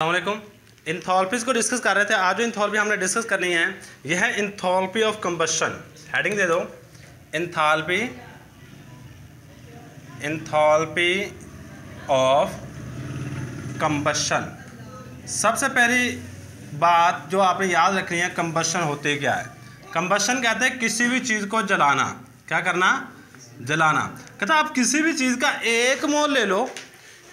अल्लाम इंथॉल्पीज को डिस्कस कर रहे थे, आज जो इंथॉल्पी हमने डिस्कस करनी है, यह है इंथॉल्पी ऑफ़ कंबशन हेडिंग दे दो. इंथॉल्पी इंथॉल्पी ऑफ़ कंबशन सबसे पहली बात जो आपने याद रखनी है कंबशन होते क्या है? कंबशन कहते हैं किसी भी चीज़ को जलाना। क्या करना? जलाना। कहता आप किसी भी चीज़ का एक मोल ले लो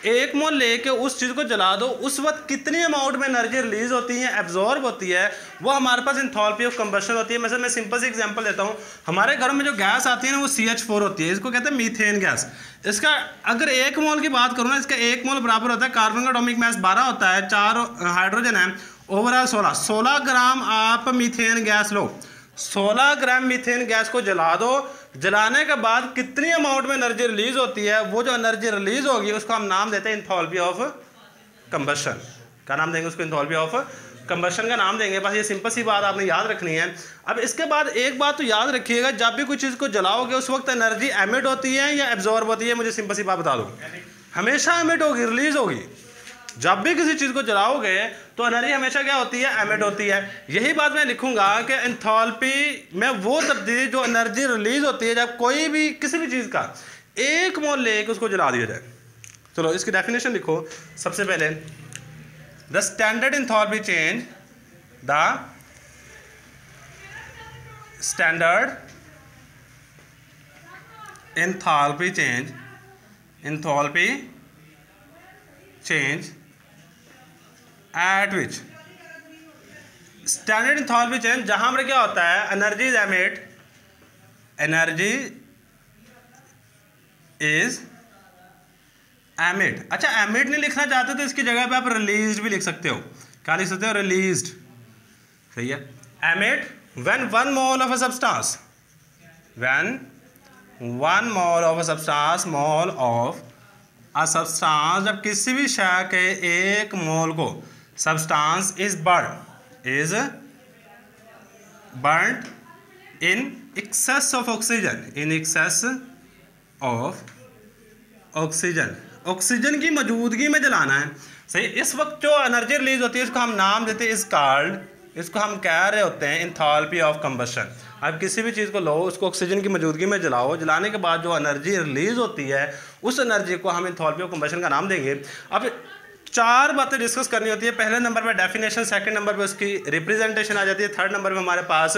एक मोल लेके उस चीज़ को जला दो। उस वक्त कितनी अमाउंट में एनर्जी रिलीज़ होती है एब्जॉर्ब होती है, वो हमारे पास इंथॉल्पी ऑफ़ कंबशन होती है। mesela मैं सिंपल सी एग्जांपल देता हूँ। हमारे घरों में जो गैस आती है ना, वो सी एच फोर होती है। इसको कहते हैं मीथेन गैस इसका अगर एक मोल की बात करूँ ना, इसका एक मोल बराबर होता है कार्बन का डोमिक मैस बारह होता है, चार हाइड्रोजन है ओवरऑल सोलह। सोलह ग्राम आप मीथेन गैस लो। 16 ग्राम मीथेन गैस को जला दो। जलाने के बाद कितनी अमाउंट में एनर्जी रिलीज़ होती है, वो जो एनर्जी रिलीज़ होगी, उसको हम नाम देते हैं इंथॉल्पी ऑफ़ कंबशन क्या नाम देंगे उसको इंथॉल्पी ऑफ़ कंबशन का नाम देंगे? बस ये सिंपल सी बात आपने याद रखनी है। अब इसके बाद एक बात तो याद रखिएगा, जब भी कोई चीज़ को जलाओगे, उस वक्त एनर्जी एमिट होती है या एब्जॉर्ब होती है? मुझे सिंपल सी बात बता दो। हमेशा एमिट होगी रिलीज़ होगी। जब भी किसी चीज़ को जलाओगे तो एनर्जी हमेशा क्या होती है? एमिट होती है। यही बात मैं लिखूँगा कि एंथैल्पी में वो तब्दीली जो एनर्जी रिलीज़ होती है, जब कोई भी, किसी भी चीज़ का, एक मोल लेके उसको जला दिया जाए। चलो, इसकी डेफिनेशन लिखो। सबसे पहले the standard enthalpy change the standard enthalpy change enthalpy change at which standard enthalpy change जहाँ पर क्या होता है? Energy is emit energy is emit अच्छा एमिट नहीं लिखना चाहते तो इसकी जगह पे आप रिलीज़ भी लिख सकते हो। क्या लिख सकते हो? रिलीज़ सही है? Emit when one mole of a substance when one mole of a substance mole of a substance जब किसी भी शय के एक मोल को substance is burn is burn in excess of oxygen in excess of oxygen oxygen की मौजूदगी में जलाना है। सही, इस वक्त जो एनर्जी रिलीज़ होती है, इसको हम नाम देते हैं इस कार्ड इसको हम कह रहे होते हैं इंथॉल्पी ऑफ़ कंबशन आप किसी भी चीज़ को लो, उसको ऑक्सीजन की मौजूदगी में जलाओ, जलाने के बाद जो एनर्जी रिलीज़ होती है, उस एनर्जी को हम इंथॉल्पी ऑफ़ कंबशन का नाम देंगे। अब चार बातें डिस्कस करनी होती है। पहले नंबर पे डेफिनेशन सेकंड नंबर पे उसकी रिप्रेजेंटेशन आ जाती है। थर्ड नंबर पे हमारे पास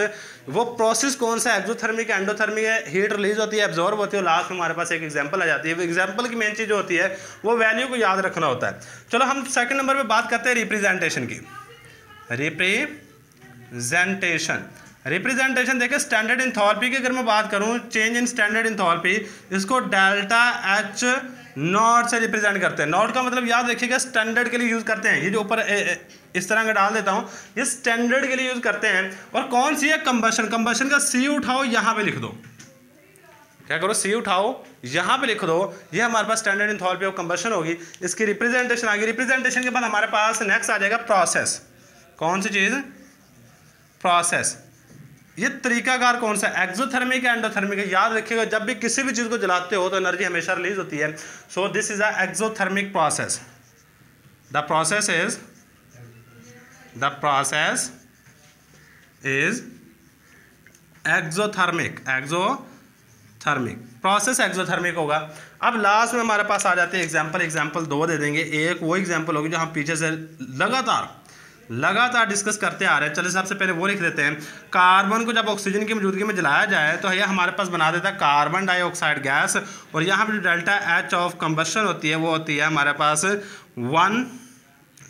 वो प्रोसेस कौन सा एक्जोथर्मिक एंडोथर्मिक है। हीट रिलीज़ होती है एब्जॉर्ब होती है लास्ट में हमारे पास एक एग्जांपल आ जाती है। एग्जांपल की मेन चीज़ होती है, वो वैल्यू को याद रखना होता है। चलो हम सेकेंड नंबर पर बात करते हैं रिप्रेजेंटेशन की। रिप्रेजेंटेशन रिप्रेजेंटेशन देखें स्टैंडर्ड इंथॉल्पी की अगर मैं बात करूँ चेंज इन स्टैंडर्ड इंथॉल्पी इसको डेल्टा एच नॉट से रिप्रेजेंट करते हैं। नॉट का मतलब याद रखिएगा स्टैंडर्ड के लिए यूज़ करते हैं। ये जो ऊपर इस तरह का डाल देता हूँ, ये स्टैंडर्ड के लिए यूज़ करते हैं। और कौन सी है? कंबशन कंबशन का सी उठाओ, यहाँ पे लिख दो। क्या करो? सी उठाओ, यहाँ पे लिख दो। ये हमारे पास स्टैंडर्ड इंथॉल्पी ऑफ़ कंबशन होगी। इसकी रिप्रेजेंटेशन आ गई रिप्रेजेंटेशन के बाद हमारे पास नेक्स्ट आ जाएगा प्रोसेस कौन सी चीज़? प्रोसेस ये तरीकाकार कौन सा एक्जोथर्मिक है एंडोथर्मिक है? याद रखिएगा, जब भी किसी भी चीज़ को जलाते हो तो एनर्जी हमेशा रिलीज़ होती है। So this is a exothermic process the process is the process is exothermic exothermic process exothermic होगा। अब लास्ट में हमारे पास आ जाते हैं एग्ज़ाम्पल एग्ज़ाम्पल दो दे देंगे। एक वो एग्ज़ाम्पल होगी जो हम पीछे से लगातार लगातार डिस्कस करते आ रहे हैं। चलिए सबसे पहले वो लिख देते हैं। कार्बन को जब ऑक्सीजन की मौजूदगी में जलाया जाए तो यह हमारे पास बना देता है कार्बन डाइऑक्साइड गैस और यहाँ पर जो डेल्टा एच ऑफ़ कंबशन होती है, वो होती है हमारे पास one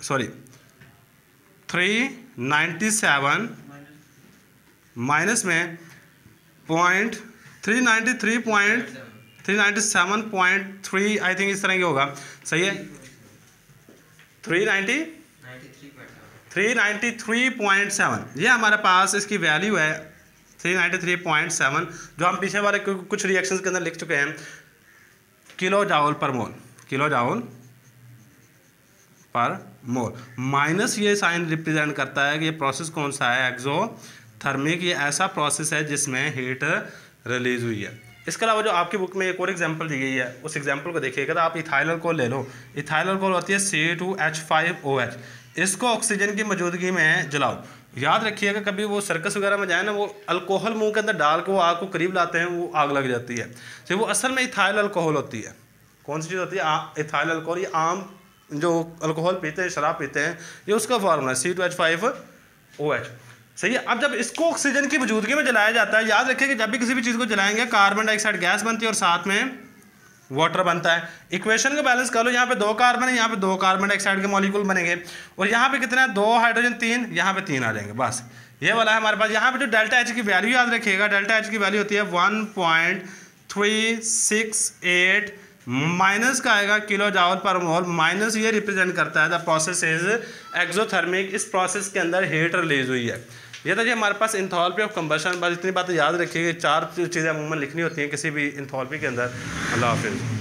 sorry three ninety seven minus में point three ninety three point three ninety seven point three I think इस तरह की होगा। सही है? Three ninety three ninety three point seven. ये हमारे पास इसकी वैल्यू है three ninety three point seven, जो हम पीछे वाले कुछ रिएक्शंस के अंदर लिख चुके हैं। किलो जाउल पर मोल। किलो जाउल पर मोल। माइनस ये साइन रिप्रेजेंट करता है कि ये प्रोसेस कौन सा है? एक्जो थर्मिक ये ऐसा प्रोसेस है जिसमें हीट रिलीज़ हुई है। इसके अलावा जो आपकी बुक में एक और एग्जांपल दी गई है, उस एग्जांपल को देखिएगा तो आप इथाइल कोल ले लो। इथाइल कोल होती है C two H five O H इसको ऑक्सीजन की मौजूदगी में जलाओ। याद रखिएगा कभी वो सर्कस वगैरह में जाए ना, वो अल्कोहल मुँह के अंदर डाल के वो आग को करीब लाते हैं, वो आग लग जाती है। तो वो असल में इथाइल अल्कोहल होती है। कौन सी चीज़ होती है? इथाइल अल्कोहल ये आम जो अल्कोहल पीते हैं, शराब पीते हैं, ये उसका formula C two H five O H सही है? अब जब इसको ऑक्सीजन की मौजूदगी में जलाया जाता है, याद रखिए कि जब भी किसी भी चीज़ को जलाएँगे कार्बन डाइऑक्साइड गैस बनती है और साथ में वाटर बनता है। इक्वेशन को बैलेंस कर लो, यहाँ पे दो कार्बन है, यहाँ पे दो कार्बन डाइऑक्साइड के मॉलिक्यूल बनेंगे। और यहाँ पे कितना है? दो हाइड्रोजन तीन, यहाँ पे तीन आ जाएँगे, बस। ये वाला है हमारे पास। यहाँ पे जो डेल्टा एच की वैल्यू याद रखिएगा डेल्टा एच की वैल्यू होती है one point three six eight minus का आएगा किलो जावल पर मोल माइनस ये रिप्रेजेंट करता है द प्रोसेस इज़ एक्जोथर्मिक इस प्रोसेस के अंदर हीट रिलीज़ हुई है। ये तो जी हमारे पास इंथॉलपी ऑफ़ कंबर्शन बस इतनी बातें याद रखिए चार चीज़ें अमूमन लिखनी होती हैं किसी भी इंथॉलपी के अंदर। अल्लाह हाफिज़।